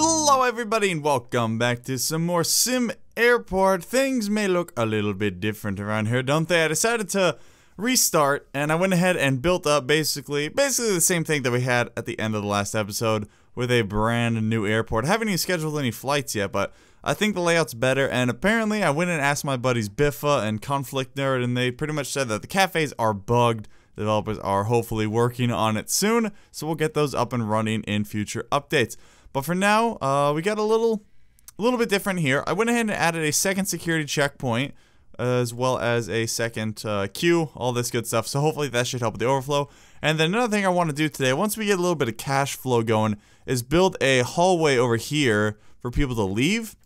Hello everybody and welcome back to some more Sim Airport. Things may look a little bit different around here, don't they? I decided to restart and I went ahead and built up basically basically the same thing that we had at the end of the last episode with a brand new airport. I haven't even scheduled any flights yet, but I think the layout's better and apparently I went and asked my buddies Biffa and Conflict Nerd and they pretty much said that the cafes are bugged. Developers are hopefully working on it soon, so we'll get those up and running in future updates. But for now, uh, we got a little, a little bit different here. I went ahead and added a second security checkpoint, as well as a second uh, queue, all this good stuff. So hopefully that should help with the overflow. And then another thing I want to do today, once we get a little bit of cash flow going, is build a hallway over here for people to leave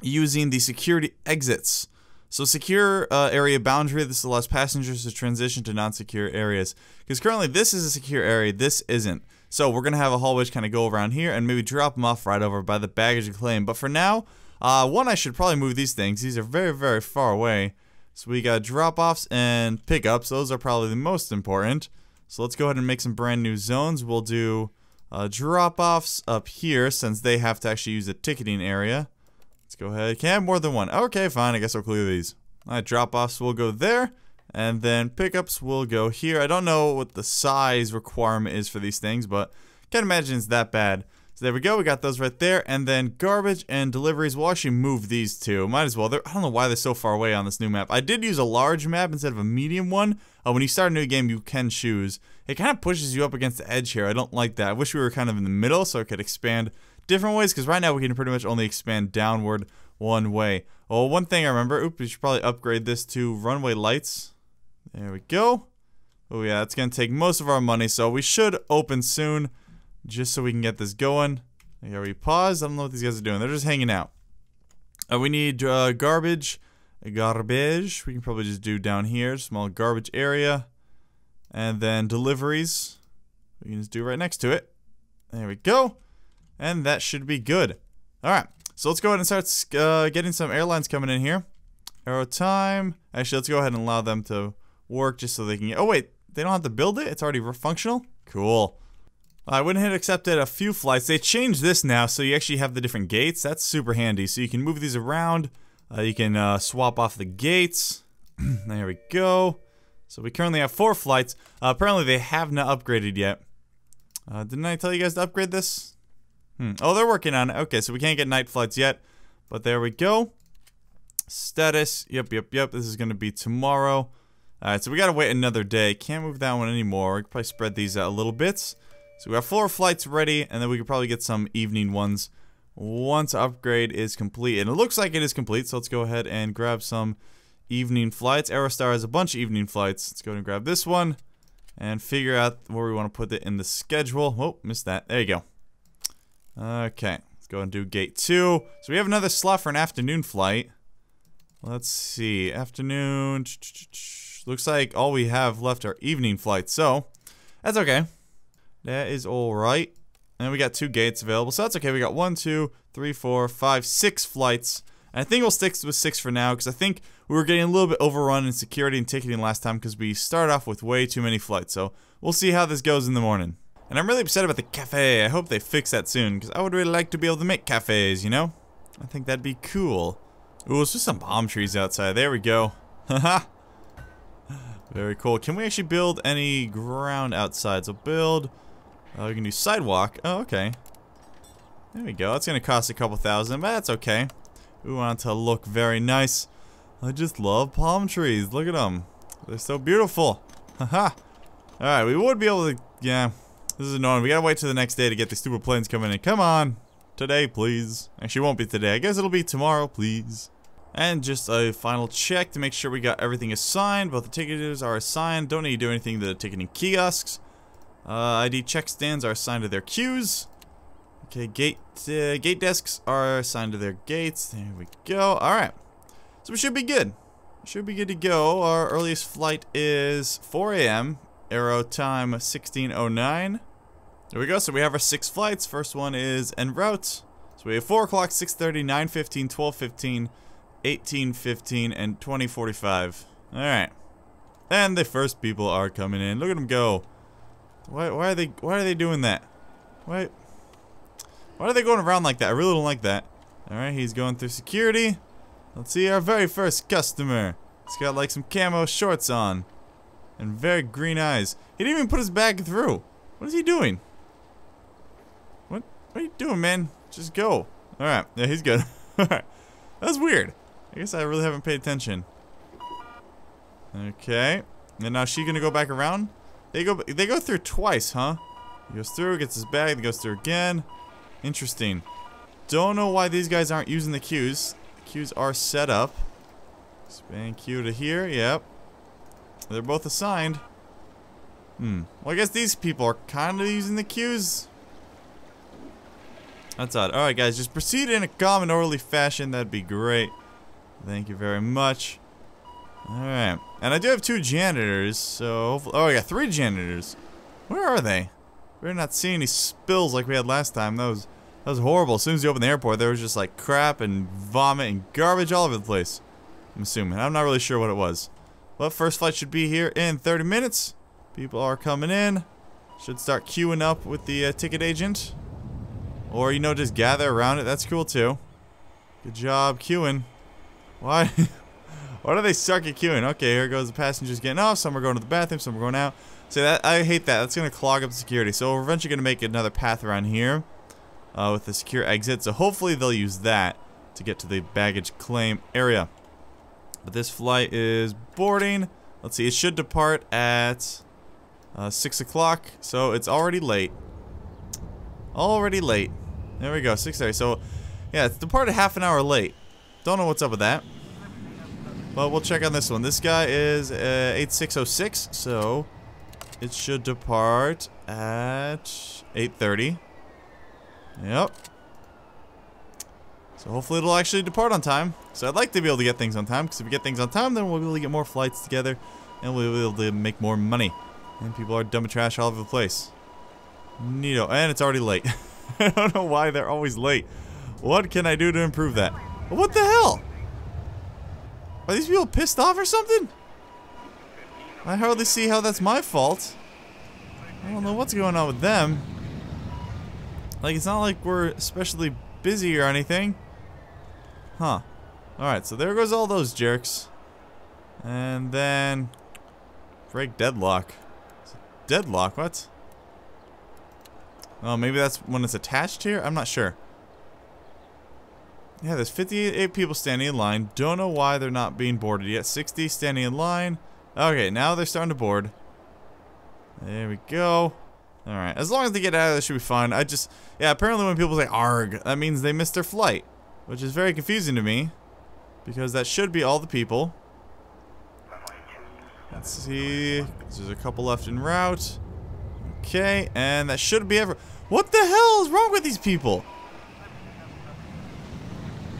using the security exits. So secure uh, area boundary, this allows passengers to transition to non-secure areas. Because currently this is a secure area, this isn't. So we're going to have a hallway kind of go around here and maybe drop them off right over by the baggage claim. But for now, uh, one, I should probably move these things. These are very, very far away. So we got drop-offs and pickups. Those are probably the most important. So let's go ahead and make some brand new zones. We'll do uh, drop-offs up here since they have to actually use the ticketing area. Let's go ahead. Can't have more than one. Okay, fine. I guess I'll clear these. Alright, drop-offs will go there. And then pickups will go here. I don't know what the size requirement is for these things, but can't imagine it's that bad. So there we go, we got those right there. And then garbage and deliveries, we'll actually move these two. Might as well. They're, I don't know why they're so far away on this new map. I did use a large map instead of a medium one. Uh, when you start a new game, you can choose. It kind of pushes you up against the edge here. I don't like that. I wish we were kind of in the middle so I could expand different ways, because right now we can pretty much only expand downward one way. Oh, one thing I remember, oops, we should probably upgrade this to runway lights. There we go. Oh yeah, going to take most of our money, so we should open soon, just so we can get this going. Here we pause. I don't know what these guys are doing. They're just hanging out. Uh, we need uh, garbage. Garbage. We can probably just do down here. Small garbage area. And then deliveries. We can just do right next to it. There we go. And that should be good. Alright. So let's go ahead and start uh, getting some airlines coming in here. Aero time. Actually, let's go ahead and allow them to work just so they can get, oh wait, they don't have to build it? It's already functional? Cool. I went ahead and accepted a few flights. They changed this now, so you actually have the different gates. That's super handy. So you can move these around. Uh, you can uh, swap off the gates. there we go. So we currently have four flights. Uh, apparently they have not upgraded yet. Uh, didn't I tell you guys to upgrade this? Hmm. Oh, they're working on it. Okay, so we can't get night flights yet. But there we go. Status. Yep, yep, yep. This is going to be tomorrow. Alright, so we gotta wait another day. Can't move that one anymore. We can probably spread these out a little bit. So we have four flights ready, and then we could probably get some evening ones once upgrade is complete. And it looks like it is complete, so let's go ahead and grab some evening flights. Aerostar has a bunch of evening flights. Let's go ahead and grab this one and figure out where we want to put it in the schedule. Oh, missed that. There you go. Okay, let's go and do gate two. So we have another slot for an afternoon flight. Let's see, afternoon. Looks like all we have left are evening flights, so that's okay. That is alright. And we got two gates available, so that's okay. We got one, two, three, four, five, six flights. And I think we'll stick with six for now, because I think we were getting a little bit overrun in security and ticketing last time, because we started off with way too many flights. So we'll see how this goes in the morning. And I'm really upset about the cafe. I hope they fix that soon, because I would really like to be able to make cafes, you know? I think that'd be cool. Ooh, it's just some palm trees outside. There we go. Haha. Very cool. Can we actually build any ground outside? So build. Uh, we can do sidewalk. Oh, okay. There we go. That's going to cost a couple thousand, but that's okay. We want to look very nice. I just love palm trees. Look at them. They're so beautiful. Haha. Alright, we would be able to... Yeah. This is annoying. We gotta wait till the next day to get the stupid planes coming in. Come on. Today, please. Actually, won't be today. I guess it'll be tomorrow, please. And just a final check to make sure we got everything assigned. Both the ticketers are assigned. Don't need to do anything to the ticketing kiosks. Uh, ID check stands are assigned to their queues. Okay, gate uh, gate desks are assigned to their gates. There we go. All right. So we should be good. Should be good to go. Our earliest flight is 4 a.m. Aero time 1609. There we go. So we have our six flights. First one is en route. So we have 4 o'clock, 6.30, 9.15, 12.15, 1815 and 2045. Alright. And the first people are coming in. Look at them go. Why, why are they why are they doing that? Why Why are they going around like that? I really don't like that. Alright, he's going through security. Let's see our very first customer. He's got like some camo shorts on. And very green eyes. He didn't even put his bag through. What is he doing? What? What are you doing, man? Just go. Alright, yeah, he's good. Alright. That's weird. I guess I really haven't paid attention. Okay. And now she gonna go back around? They go they go through twice, huh? He goes through, gets his bag, goes through again. Interesting. Don't know why these guys aren't using the queues. The are set up. Span queue to here, yep. They're both assigned. Hmm. Well, I guess these people are kind of using the queues. That's odd. Alright, guys, just proceed in a calm and orderly fashion. That'd be great. Thank you very much. Alright. And I do have two janitors, so... Oh, I got three janitors. Where are they? We're not seeing any spills like we had last time. That was that was horrible. As soon as you opened the airport, there was just like crap and vomit and garbage all over the place. I'm assuming. I'm not really sure what it was. But first flight should be here in 30 minutes. People are coming in. Should start queuing up with the uh, ticket agent. Or, you know, just gather around it. That's cool, too. Good job queuing. Why? Why do they suck at queuing? Okay, here goes the passengers getting off. Some are going to the bathroom. Some are going out. See, that I hate that. That's going to clog up security. So we're eventually going to make another path around here uh, with the secure exit. So hopefully they'll use that to get to the baggage claim area. But this flight is boarding. Let's see, it should depart at uh, 6 o'clock. So it's already late. Already late. There we go, 6.30. So, yeah, it's departed half an hour late. Don't know what's up with that. But we'll check on this one. This guy is uh, 8606, so it should depart at 8.30. Yep. So hopefully it'll actually depart on time. So I'd like to be able to get things on time, because if we get things on time, then we'll be able to get more flights together, and we'll be able to make more money. And people are dumping trash all over the place. Neato. And it's already late. I don't know why they're always late. What can I do to improve that? What the hell? Are these people pissed off or something? I hardly see how that's my fault. I don't know what's going on with them. Like, it's not like we're especially busy or anything. Huh. Alright, so there goes all those jerks. And then... Break deadlock. Deadlock? What? Oh, maybe that's when it's attached here? I'm not sure. Yeah, there's 58 people standing in line. Don't know why they're not being boarded yet. 60 standing in line. Okay, now they're starting to board. There we go. Alright, as long as they get out of there, should be fine. I just, yeah, apparently when people say ARG, that means they missed their flight. Which is very confusing to me. Because that should be all the people. Let's see. There's a couple left in route. Okay, and that should be ever. What the hell is wrong with these people?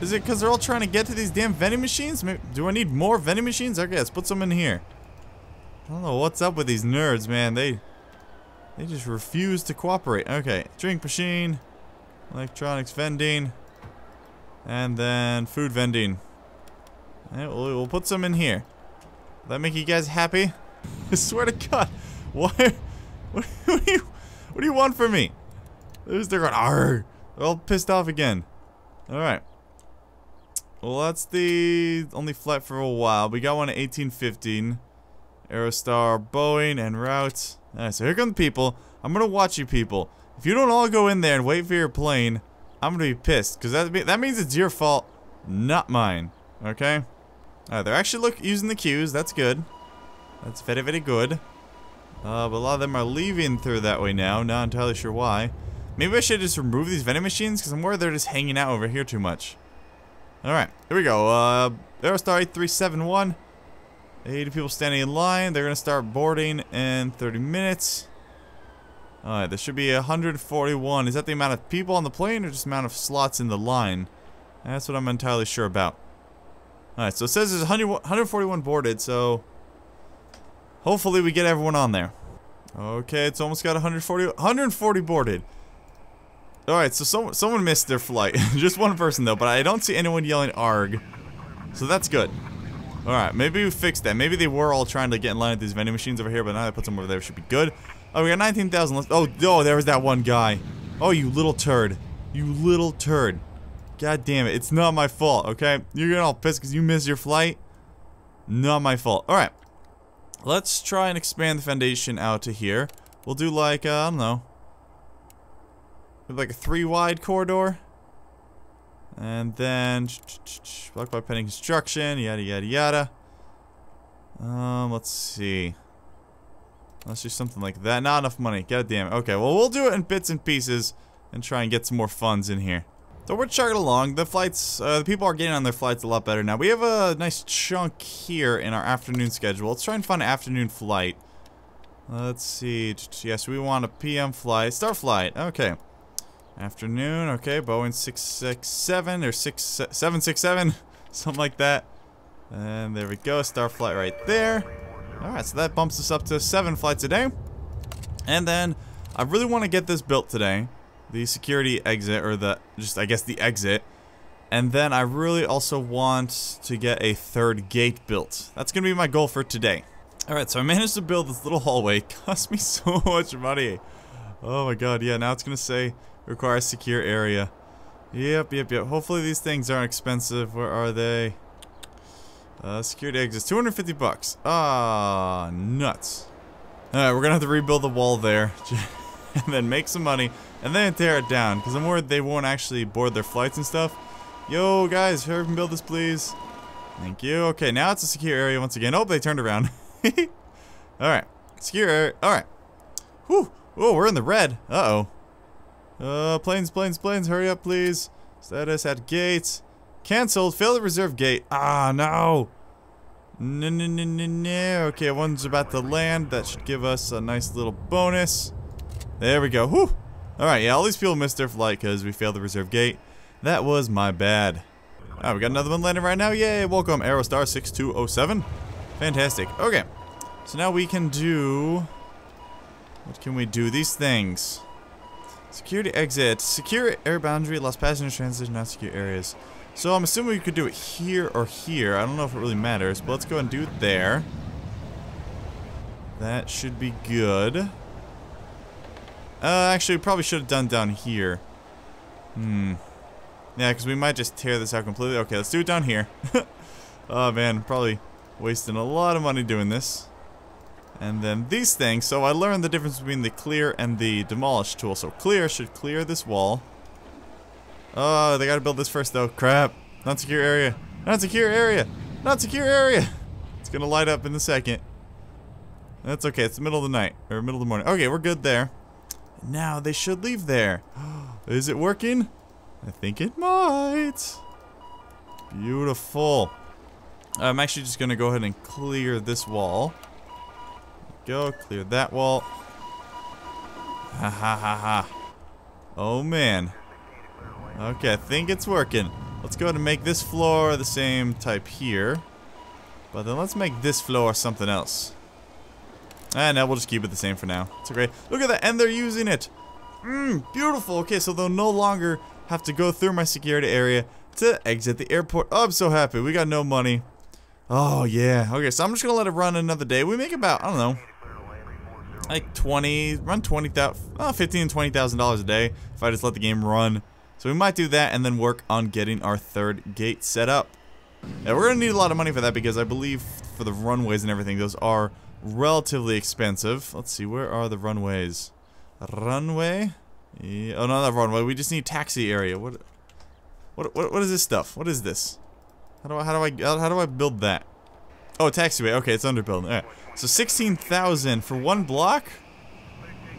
Is it because they're all trying to get to these damn vending machines? Do I need more vending machines? Okay, let's put some in here. I don't know what's up with these nerds, man. They they just refuse to cooperate. Okay, drink machine, electronics vending, and then food vending. Right, we'll, we'll put some in here. Will that make you guys happy? I swear to God? What, what, do you what do you want from me? They're going! They're all pissed off again. All right. Well, that's the only flight for a while. We got one at 1815. Aerostar, Boeing, and route. Alright, so here come the people. I'm gonna watch you people. If you don't all go in there and wait for your plane, I'm gonna be pissed. Because that, that means it's your fault, not mine. Okay? Alright, they're actually look using the queues. That's good. That's very, very good. Uh, but a lot of them are leaving through that way now. Not entirely sure why. Maybe I should just remove these vending machines because I'm worried they're just hanging out over here too much. Alright, here we go. Uh, Aerostar 8371. 80 people standing in line. They're going to start boarding in 30 minutes. Alright, there should be 141. Is that the amount of people on the plane or just the amount of slots in the line? That's what I'm entirely sure about. Alright, so it says there's 100, 141 boarded, so... Hopefully we get everyone on there. Okay, it's almost got 140, 140 boarded. Alright, so someone, someone missed their flight. Just one person though, but I don't see anyone yelling ARG. So that's good. Alright, maybe we fixed that. Maybe they were all trying to get in line with these vending machines over here, but now I put them over there. Should be good. Oh, we got 19,000 left. Oh, oh, there was that one guy. Oh, you little turd. You little turd. God damn it. It's not my fault, okay? You're getting all pissed because you missed your flight. Not my fault. Alright. Let's try and expand the foundation out to here. We'll do like, uh, I don't know. Like a three wide corridor. And then, blocked by pending construction, yada yada yada. Um, let's see. Let's do something like that. Not enough money. God damn it. Okay, well, we'll do it in bits and pieces and try and get some more funds in here. So we're chugging along. The flights, uh, the people are getting on their flights a lot better now. We have a nice chunk here in our afternoon schedule. Let's try and find an afternoon flight. Let's see. Yes, we want a PM flight. Star flight. Okay. Afternoon. Okay, Boeing 667 or 767. Something like that. And there we go. Star flight right there. Alright, so that bumps us up to seven flights a day. And then, I really want to get this built today the security exit, or the, just I guess the exit. And then I really also want to get a third gate built. That's going to be my goal for today. Alright, so I managed to build this little hallway. It cost me so much money. Oh my god, yeah, now it's going to say requires secure area. Yep, yep, yep. Hopefully these things aren't expensive. Where are they? Uh, security exits. 250 bucks. Ah, nuts. Alright, we're to have to rebuild the wall there. and then make some money and then tear it down because I'm worried they won't actually board their flights and stuff. Yo, guys, hurry and build this, please. Thank you. Okay, now it's a secure area once again. Oh, they turned around. Alright. Secure area. Alright. Whew. Oh, we're in the red. Uh-oh. Uh, planes, planes, planes, hurry up, please. Status at gates. Cancelled. Fail the reserve gate. Ah, no. No, no, no, no, no. Okay, one's about to land. That should give us a nice little bonus. There we go. Whew. Alright, yeah, all these people missed their flight because we failed the reserve gate. That was my bad. Alright, we got another one landing right now. Yay, welcome, Aerostar 6207. Fantastic. Okay, so now we can do... What can we do? These things. Security exit. Secure air boundary, lost passenger transition, not secure areas. So I'm assuming we could do it here or here. I don't know if it really matters, but let's go and do it there. That should be good. Uh, actually, we probably should have done down here. Hmm. Yeah, because we might just tear this out completely. Okay, let's do it down here. oh, man. Probably wasting a lot of money doing this. And then these things. So I learned the difference between the clear and the demolish tool. So clear should clear this wall. Oh, they gotta build this first, though. Crap. Not secure area. Not secure area. Not secure area. It's gonna light up in a second. That's okay. It's the middle of the night. Or middle of the morning. Okay, we're good there. Now they should leave there. Is it working? I think it might. Beautiful. I'm actually just to go ahead and clear this wall. Go, clear that wall. Ha ha ha ha. Oh man. Okay, I think it's working. Let's go ahead and make this floor the same type here. But then let's make this floor something else. Ah, and now we'll just keep it the same for now. It's great. Look at that, and they're using it. Mmm, beautiful. Okay, so they'll no longer have to go through my security area to exit the airport. Oh, I'm so happy. We got no money. Oh, yeah. Okay, so I'm just going to let it run another day. We make about, I don't know, like 20, run 20,000, oh, uh, 15 $20,000 a day if I just let the game run. So we might do that and then work on getting our third gate set up. Yeah, we're going to need a lot of money for that because I believe for the runways and everything, those are relatively expensive. Let's see, where are the runways? Runway? Yeah, oh, no, not runway. We just need taxi area. What, what, what, what is this stuff? What is this? How do I, how do I, how do I build that? Oh, taxiway. Okay, it's under building. All right. So 16,000 for one block?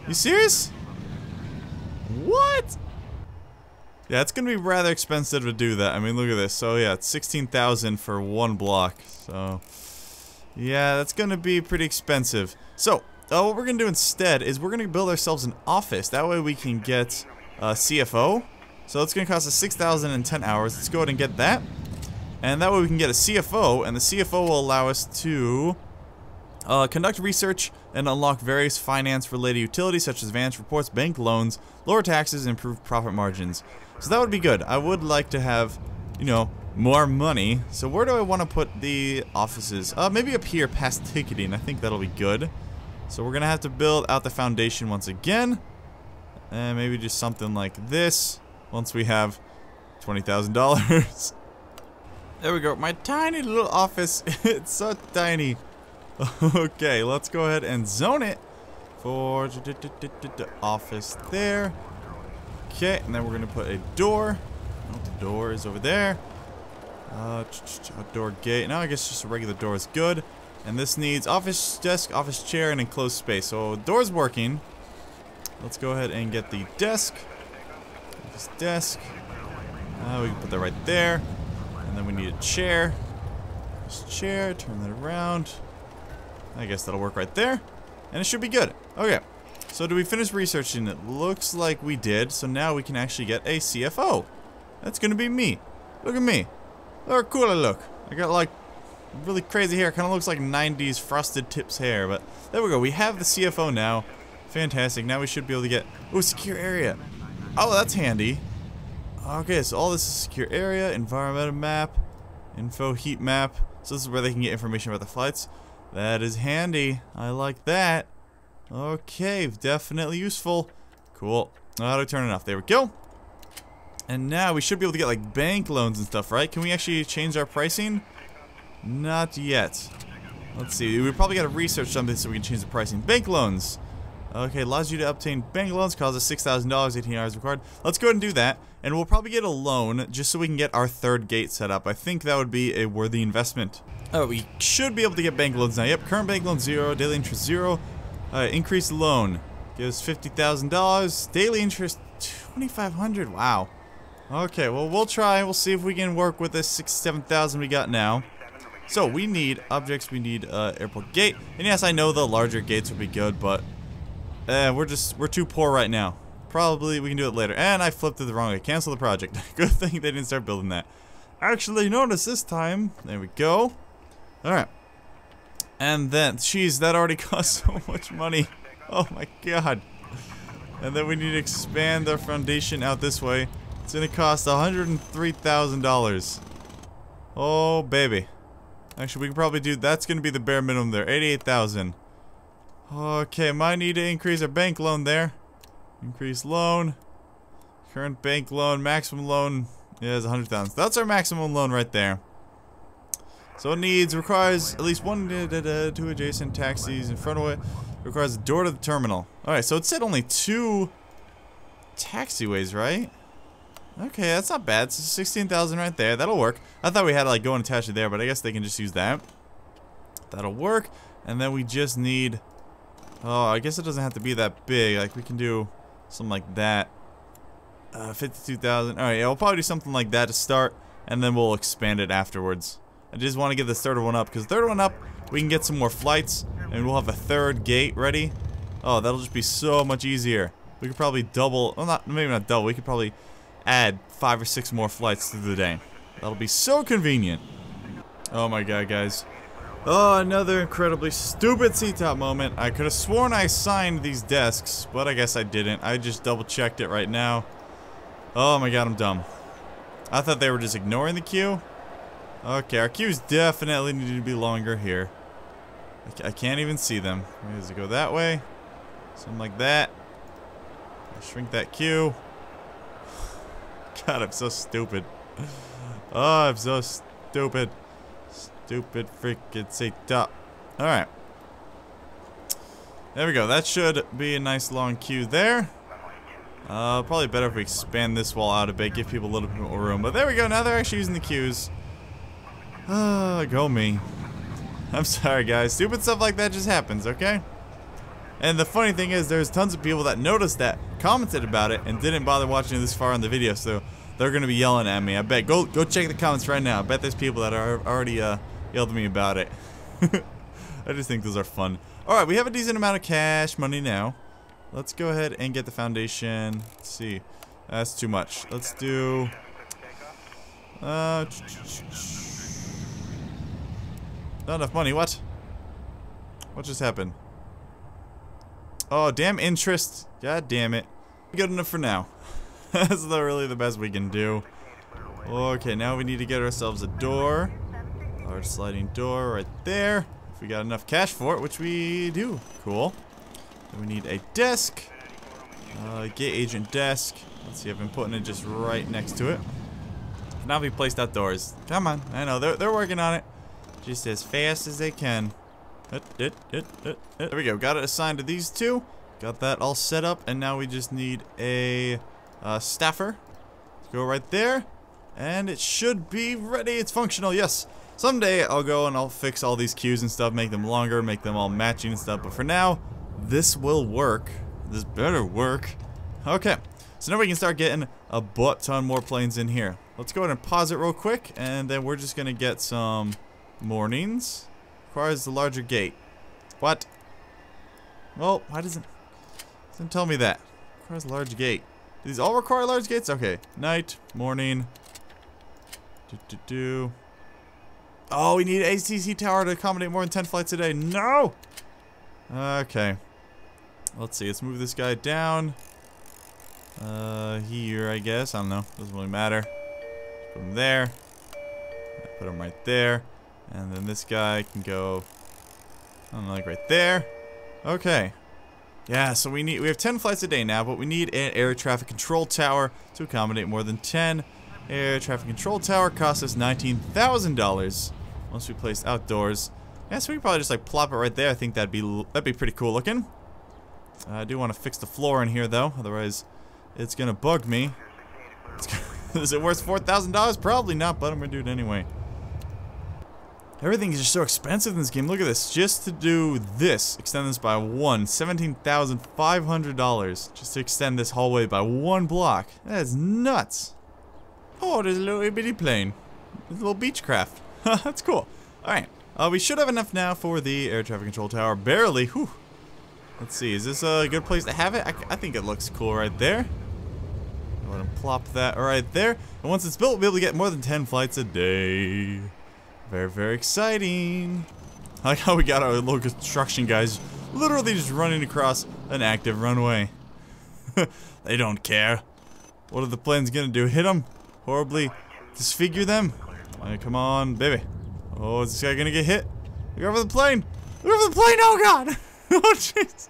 You serious? What? Yeah, it's gonna be rather expensive to do that. I mean, look at this. So yeah, it's 16,000 for one block. So yeah, that's to be pretty expensive. So, uh, what we're to do instead is we're to build ourselves an office. That way we can get a CFO. So it's to cost us 6,010 hours. Let's go ahead and get that. And that way we can get a CFO, and the CFO will allow us to uh, conduct research and unlock various finance-related utilities such as advance reports, bank loans, lower taxes, improve profit margins. So that would be good. I would like to have, you know, more money. So where do I want to put the offices? Uh, maybe up here past ticketing. I think that'll be good. So we're going to have to build out the foundation once again. And maybe just something like this. Once we have $20,000. there we go. My tiny little office. it's so tiny. okay, let's go ahead and zone it for office there. Okay, and then we're going to put a door. Oh, the door is over there. Uh, outdoor gate. Now I guess just a regular door is good. And this needs office desk, office chair, and enclosed space. So door's working. Let's go ahead and get the desk. This desk. Uh, we can put that right there. And then we need a chair. This chair, turn that around. I guess that'll work right there. And it should be good. Okay. So do we finish researching? It looks like we did. So now we can actually get a CFO. That's going to be me. Look at me. Look how cool I look. I got like really crazy hair. Kind of looks like 90s frosted tips hair. But there we go. We have the CFO now. Fantastic. Now we should be able to get... Oh, secure area. Oh, that's handy. Okay, so all this is secure area, environmental map, info heat map. So this is where they can get information about the flights. That is handy. I like that. Okay, definitely useful. Cool. Auto turn it off. There we go. And now we should be able to get like bank loans and stuff, right? Can we actually change our pricing? Not yet. Let's see. We probably got to research something so we can change the pricing. Bank loans. Okay, allows you to obtain bank loans, causes $6,000, 18 hours required. Let's go ahead and do that. And we'll probably get a loan just so we can get our third gate set up. I think that would be a worthy investment. Oh, we should be able to get bank loans now. Yep, current bank loan zero, daily interest zero. Uh, increased loan gives $50,000. Daily interest 2500 Wow. Okay, well, we'll try. We'll see if we can work with this 6 7000 we got now. So, we need objects. We need uh, airport gate. And yes, I know the larger gates would be good, but uh, we're just, we're too poor right now. Probably we can do it later. And I flipped it the wrong way. Cancel the project. good thing they didn't start building that. Actually, notice this time. There we go. Alright. And then, jeez, that already cost so much money. Oh my god. And then we need to expand our foundation out this way. It's gonna cost $103,000. Oh, baby. Actually, we can probably do, that's gonna be the bare minimum there, 88,000. Okay, might need to increase our bank loan there. Increase loan. Current bank loan, maximum loan is 100,000. That's our maximum loan right there. So it needs, requires at least one, da, da, da, two adjacent taxis in front of it. Requires a door to the terminal. Alright, so it said only two taxiways, right? Okay, that's not bad. So 16,000 right there. That'll work. I thought we had to like go and attach it there, but I guess they can just use that. That'll work. And then we just need... Oh, I guess it doesn't have to be that big. Like, we can do something like that. Uh, 52,000. Alright, yeah, we'll probably do something like that to start, and then we'll expand it afterwards. I just want to get the third one up, because third one up, we can get some more flights, and we'll have a third gate ready. Oh, that'll just be so much easier. We could probably double, well, not maybe not double, we could probably add five or six more flights through the day. That'll be so convenient. Oh my god, guys. Oh, another incredibly stupid C-top moment. I could have sworn I signed these desks, but I guess I didn't. I just double-checked it right now. Oh my god, I'm dumb. I thought they were just ignoring the queue. Okay, our queues definitely need to be longer here. I, can't even see them. Does it go that way? Something like that. I'll shrink that queue. God, I'm so stupid. Oh, I'm so stupid. Stupid freaking seat up. Alright. There we go. That should be a nice long queue there. Uh, probably better if we expand this wall out a bit, give people a little bit more room. But there we go. Now they're actually using the queues. Uh, go me. I'm sorry, guys. Stupid stuff like that just happens, okay? And the funny thing is, there's tons of people that noticed that, commented about it, and didn't bother watching this far in the video, so they're gonna be yelling at me. I bet. Go go check the comments right now. I bet there's people that are already uh, yelled at me about it. I just think those are fun. Alright, we have a decent amount of cash money now. Let's go ahead and get the foundation. Let's see. That's too much. Let's do... Uh, not enough money. What? What just happened? Oh, damn interest. God damn it. Good enough for now. That's the, really the best we can do. Okay, now we need to get ourselves a door. Large sliding door right there. If we got enough cash for it, which we do. Cool. Then we need a desk. Uh, gate agent desk. Let's see, I've been putting it just right next to it. Now be placed outdoors. Come on, I know, they're, they're working on it. Just as fast as they can. There we go, got it assigned to these two. Got that all set up, and now we just need a uh, staffer. Let's go right there. And it should be ready. It's functional, yes. Someday I'll go and I'll fix all these queues and stuff, make them longer, make them all matching and stuff. But for now, this will work. This better work. Okay, so now we can start getting a butt ton more planes in here. Let's go ahead and pause it real quick, and then we're just going to get some mornings. Requires the larger gate. What? Well, why doesn't... Doesn't tell me that. Requires a large gate. Do these all require large gates? Okay. Night, morning. Do, do, do. Oh, we need ATC tower to accommodate more than 10 flights a day. No! Okay. Let's see. Let's move this guy down. Uh, here, I guess. I don't know. Doesn't really matter. Put him there. Put him right there. And then this guy can go, I don't know, like right there. Okay. Yeah, so we need we have 10 flights a day now, but we need an air traffic control tower to accommodate more than 10. Air traffic control tower costs us $19,000 once we place outdoors. Yeah, so we can probably just like plop it right there. I think that'd be that'd be pretty cool looking. Uh, I do want to fix the floor in here though, otherwise it's gonna bug me. Is it worth $4,000? Probably not, but I'm gonna do it anyway. Everything is just so expensive in this game. Look at this. Just to do this, extend this by one, $17,500. Just to extend this hallway by one block. That is nuts. Oh, there's a little bitty plane. a little Beechcraft. That's cool. Alright. Uh, we should have enough now for the air traffic control tower. Barely. Whew. Let's see. Is this a good place to have it? I, I think it looks cool right there. Go ahead and plop that right there. And once it's built, we'll be able to get more than 10 flights a day. Very, very exciting. I like how we got our little construction guys literally just running across an active runway. they don't care. What are the planes gonna do? Hit them? Horribly disfigure them? Come on, baby. Oh, is this guy gonna get hit? Look over the plane! Look over the plane! Oh god! oh jeez!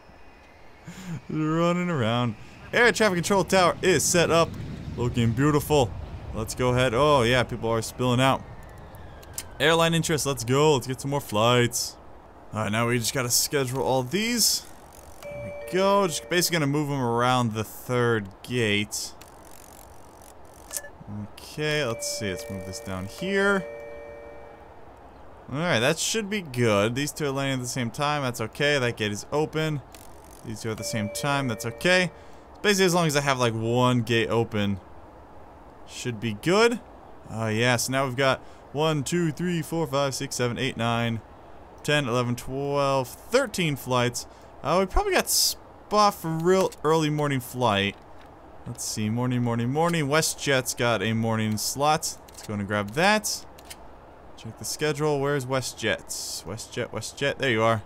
Running around. Air traffic control tower is set up. Looking beautiful. Let's go ahead. Oh yeah, people are spilling out. Airline interest, let's go. Let's get some more flights. Alright, now we just gotta schedule all these. There we go. Just basically gonna move them around the third gate. Okay, let's see. Let's move this down here. Alright, that should be good. These two are landing at the same time. That's okay. That gate is open. These two at the same time. That's okay. Basically, as long as I have like one gate open, should be good. Oh, uh, yeah. So now we've got 1, 2, 3, 4, 5, 6, 7, 8, 9, 10, 11, 12, 13 flights. Uh, we probably got spot for real early morning flight. Let's see, morning, morning, morning. WestJet's got a morning slot. Let's go and grab that. Check the schedule. Where's WestJet? WestJet, WestJet. There you are.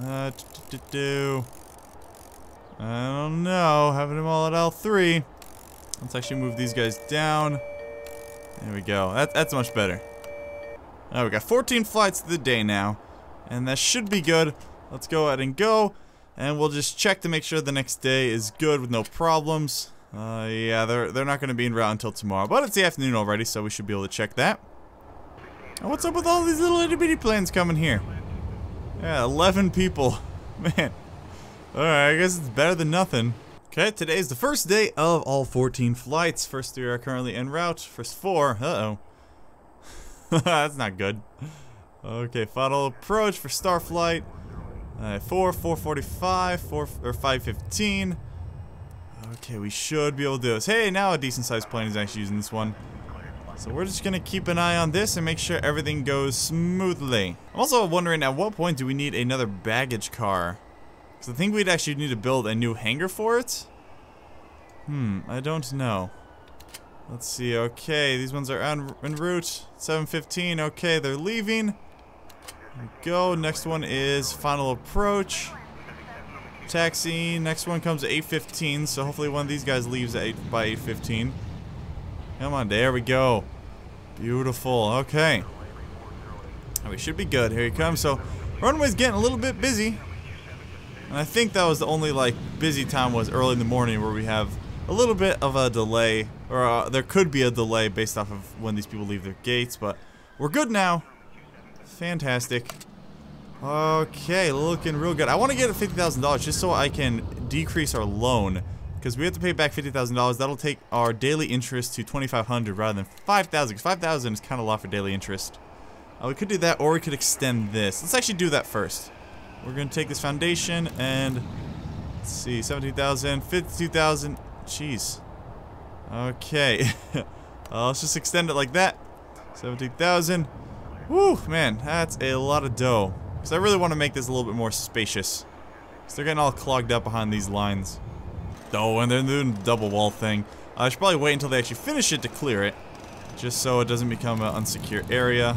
Uh, do, do, do. I don't know. Having them all at L3. Let's actually move these guys down. There we go. That, that's much better. Oh, we got 14 flights of the day now. And that should be good. Let's go ahead and go. And we'll just check to make sure the next day is good with no problems. Uh, yeah, they're, they're not going to be in route until tomorrow. But it's the afternoon already, so we should be able to check that. And what's up with all these little itty bitty planes coming here? Yeah, 11 people. Man. Alright, I guess it's better than nothing. Okay, today is the first day of all 14 flights. First three are currently en route. First four, uh-oh. That's not good. Okay, final approach for Starflight. Uh, 4, 445, 4, or 515. Okay, we should be able to do this. Hey, now a decent sized plane is actually using this one. So we're just gonna keep an eye on this and make sure everything goes smoothly. I'm also wondering at what point do we need another baggage car? Because I think we'd actually need to build a new hangar for it. Hmm, I don't know. Let's see, okay, these ones are en, en route. 715, okay, they're leaving. Go, next one is final approach. Taxi, next one comes at 8.15, so hopefully one of these guys leaves at 8, by 8.15. Come on, there we go. Beautiful, okay. We should be good, here he comes. So, runway's getting a little bit busy. And I think that was the only like busy time was early in the morning where we have a little bit of a delay, or uh, there could be a delay based off of when these people leave their gates, but we're good now. Fantastic. Okay, looking real good. I want to get $50,000 just so I can decrease our loan. Because we have to pay back $50,000. That'll take our daily interest to 2500 rather than 5000 Because 5000 is kind of a lot for daily interest. Uh, we could do that, or we could extend this. Let's actually do that first. We're going to take this foundation and... Let's see, 17,000, 52,000. Jeez. Okay. uh, let's just extend it like that. 17,000. Woo, man, that's a lot of dough. Because I really want to make this a little bit more spacious. Because they're getting all clogged up behind these lines. Oh, and they're doing the double wall thing. I should probably wait until they actually finish it to clear it. Just so it doesn't become an unsecure area.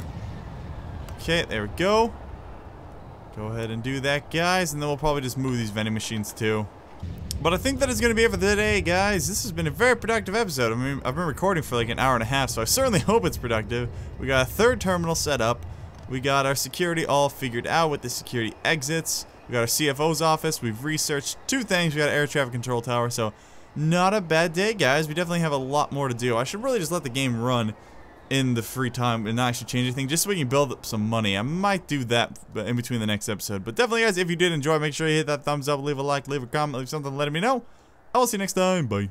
Okay, there we go. Go ahead and do that, guys. And then we'll probably just move these vending machines, too. But I think that is going to be it for today, guys. This has been a very productive episode. I mean, I've been recording for like an hour and a half, so I certainly hope it's productive. We got a third terminal set up. We got our security all figured out with the security exits. We got our CFO's office. We've researched two things. We got air traffic control tower, so not a bad day, guys. We definitely have a lot more to do. I should really just let the game run in the free time and not actually change anything just so we can build up some money. I might do that in between the next episode. But definitely, guys, if you did enjoy, make sure you hit that thumbs up, leave a like, leave a comment, leave something letting me know. I will see you next time. Bye.